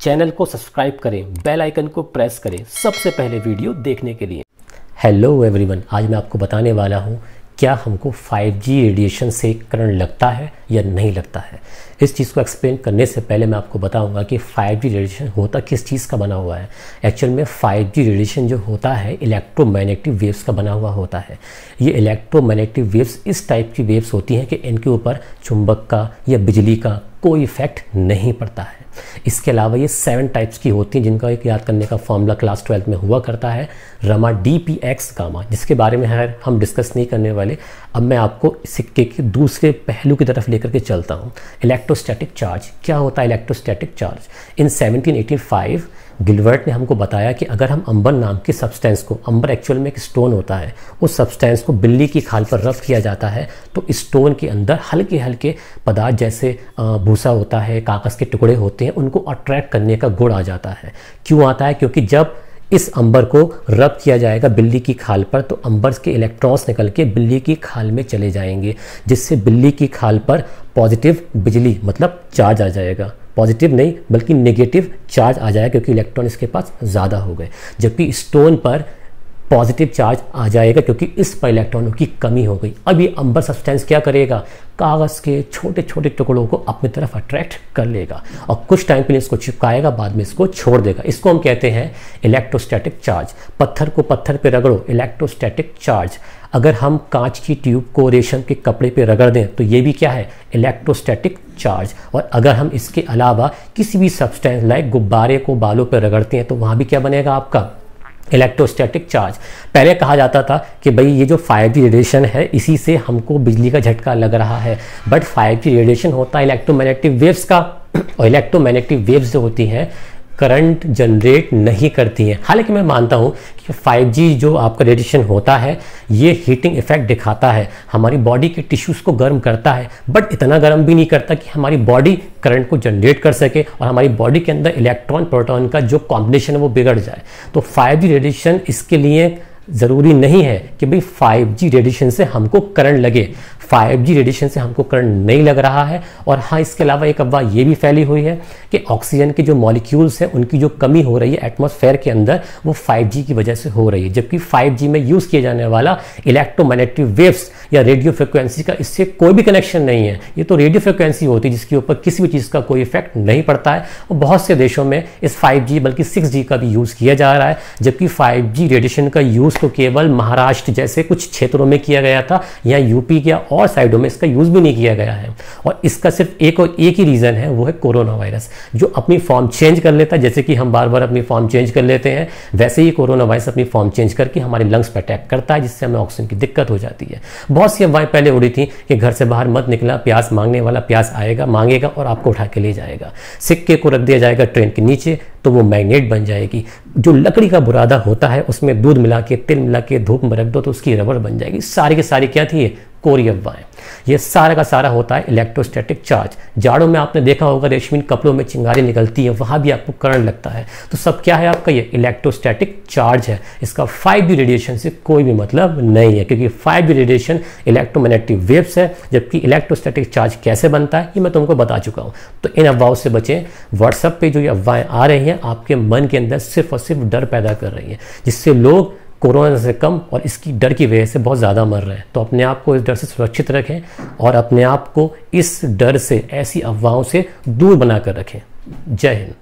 Channel को subscribe करें, bell icon को प्रेस करें सबसे पहले वीडियो देखने के लिए। हेलो एवरीवन आज मैं आपको बताने वाला हूँ, क्या हमको 5G रेडिएशन से करंट लगता है या नहीं लगता है। इस चीज़ को एक्सप्लेन करने से पहले मैं आपको बताऊँगा कि 5G रेडिएशन होता किस चीज़ का बना हुआ है। एक्चुअल में 5G रेडिएशन जो होता है इलेक्ट्रोमैग्नेटिक वेव्स का बना हुआ होता है। ये इलेक्ट्रोमैग्नेटिक वेव्स इस टाइप की वेव्स होती हैं कि इनके ऊपर चुंबक का या बिजली का कोई इफ़ेक्ट नहीं पड़ता है। इसके अलावा ये सेवन टाइप्स की होती हैं जिनका एक याद करने का फॉर्मूला क्लास ट्वेल्थ में हुआ करता है, रमा डी पी एक्स गामा, जिसके बारे में है हम डिस्कस नहीं करने वाले, अब मैं आपको सिक्के के दूसरे पहलू की तरफ़ लेकर के चलता हूँ। इलेक्ट्रोस्टैटिक चार्ज क्या होता है इलेक्ट्रोस्टैटिक चार्ज इन 1785 गिलवर्ट ने हमको बताया कि अगर हम अंबर नाम के सब्सटेंस को, अंबर एक्चुअल में एक स्टोन होता है, उस सब्सटेंस को बिल्ली की खाल पर रफ किया जाता है तो स्टोन के अंदर हल्के हल्के पदार्थ जैसे भूसा होता है, कागज़ के टुकड़े होते हैं, उनको अट्रैक्ट करने का गुण आ जाता है। क्यों आता है? क्योंकि जब इस अंबर को रब किया जाएगा बिल्ली की खाल पर तो अंबर के इलेक्ट्रॉन्स निकल के बिल्ली की खाल में चले जाएँगे, जिससे बिल्ली की खाल पर पॉजिटिव बिजली मतलब चार्ज आ जाएगा। पॉजिटिव नहीं, बल्कि नेगेटिव चार्ज आ जाएगा क्योंकि इलेक्ट्रॉन इसके पास ज़्यादा हो गए। जबकि स्टोन पर पॉजिटिव चार्ज आ जाएगा क्योंकि इस पर इलेक्ट्रॉनों की कमी हो गई। अब ये अंबर सब्सटेंस क्या करेगा? कागज़ के छोटे छोटे टुकड़ों को अपनी तरफ़ अट्रैक्ट कर लेगा और कुछ टाइम के लिए इसको चिपकाएगा, बाद में इसको छोड़ देगा। इसको हम कहते हैं इलेक्ट्रोस्टैटिक चार्ज पत्थर को पत्थर पे रगड़ो इलेक्ट्रोस्टैटिक चार्ज अगर हम कांच की ट्यूब को रेशम के कपड़े पे रगड़ दें तो ये भी क्या है? इलेक्ट्रोस्टैटिक चार्ज और अगर हम इसके अलावा किसी भी सब्सटेंस लाइक गुब्बारे को बालों पर रगड़ते हैं तो वहाँ भी क्या बनेगा आपका? इलेक्ट्रोस्टैटिक चार्ज पहले कहा जाता था कि भाई ये जो 5G रेडिएशन है, इसी से हमको बिजली का झटका लग रहा है। बट 5G रेडिएशन होता है इलेक्ट्रोमैग्नेटिक वेव्स का। और इलेक्ट्रोमैग्नेटिक वेव्स जो होती हैं करंट जनरेट नहीं करती हैं। हालाँकि मैं मानता हूँ कि 5G जो आपका रेडिएशन होता है, ये हीटिंग इफ़ेक्ट दिखाता है। हमारी बॉडी के टिश्यूज़ को गर्म करता है, बट इतना गर्म भी नहीं करता कि हमारी बॉडी करंट को जनरेट कर सके और हमारी बॉडी के अंदर इलेक्ट्रॉन प्रोटॉन का जो कॉम्बिनेशन है वो बिगड़ जाए। तो 5G रेडिएशन इसके लिए ज़रूरी नहीं है कि भाई 5G रेडिएशन से हमको करंट लगे। 5G रेडिएशन से हमको करंट नहीं लग रहा है। और हाँ इसके अलावा एक अफवाह ये भी फैली हुई है कि ऑक्सीजन के जो मॉलिक्यूल्स हैं, उनकी जो कमी हो रही है एटमॉस्फेयर के अंदर, वो 5G की वजह से हो रही है। जबकि 5G में यूज़ किया जाने वाला इलेक्ट्रोमैग्नेटिक वेव्स या रेडियो फ्रिक्वेंसी का इससे कोई भी कनेक्शन नहीं है। ये तो रेडियो फ्रिक्वेंसी होती है जिसके ऊपर किसी भी चीज़ का कोई इफ़ेक्ट नहीं पड़ता है। और बहुत से देशों में इस फाइव बल्कि सिक्स का भी यूज़ किया जा रहा है। जबकि फाइव रेडिएशन का यूज़ तो केवल महाराष्ट्र जैसे कुछ क्षेत्रों में किया गया था या यूपी या और साइडों में इसका यूज़ भी नहीं किया गया है। और इसका सिर्फ़ एक और एक ही रीज़न है, वो है कोरोना वायरस। जो अपनी फॉर्म चेंज कर लेता है, जैसे कि हम बार बार अपनी फॉर्म चेंज कर लेते हैं, वैसे ही कोरोना वायरस अपनी फॉर्म चेंज करके हमारे लंग्स पर अटैक करता है, जिससे हमें ऑक्सीजन की दिक्कत हो जाती है। बहुत सी अफवाहें पहले उड़ी थी कि घर से बाहर मत निकला प्यास मांगने वाला प्यास आएगा, मांगेगा और आपको उठा के ले जाएगा। सिक्के को रख दिया जाएगा ट्रेन के नीचे तो वो मैग्नेट बन जाएगी। जो लकड़ी का बुरादा होता है, उसमें दूध मिला के, तिल मिला के, धूप में रख दो तो उसकी रबड़ बन जाएगी। सारी के सारी क्या थी? कोरी अफवाहें ये सारा का सारा होता है इलेक्ट्रोस्टैटिक चार्ज जाड़ों में आपने देखा होगा रेशमी कपड़ों में चिंगारी निकलती है, वहाँ भी आपको करंट लगता है। तो सब क्या है आपका? ये इलेक्ट्रोस्टैटिक चार्ज है। इसका 5G रेडिएशन से कोई भी मतलब नहीं है, क्योंकि 5G रेडिएशन इलेक्ट्रोमैग्नेटिक वेव्स है, जबकि इलेक्ट्रोस्टैटिक चार्ज कैसे बनता है, ये मैं तुमको बता चुका हूँ। तो इन अफवाहों से बचें। व्हाट्सअप पर जो ये अफवाहें आ रही हैं, आपके मन के अंदर सिर्फ़ और सिर्फ़ डर पैदा कर रही है, जिससे लोग कोरोना से कम और इसकी डर की वजह से बहुत ज़्यादा मर रहे हैं। तो अपने आप को इस डर से सुरक्षित रखें और अपने आप को इस डर से, ऐसी अफवाहों से दूर बनाकर रखें। जय हिंद।